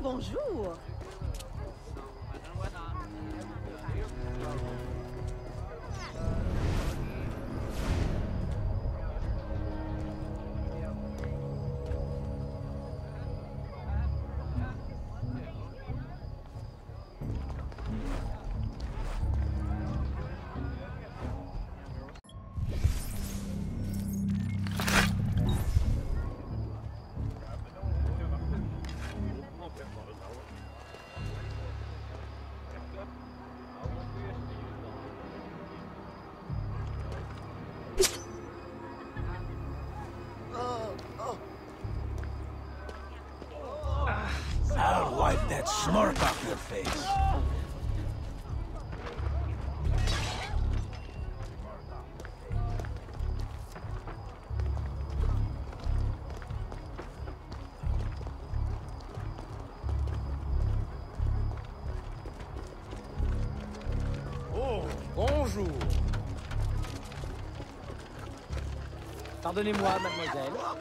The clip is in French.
bonjour. That smirk off your face. Oh, bonjour. Pardonnez-moi, mademoiselle.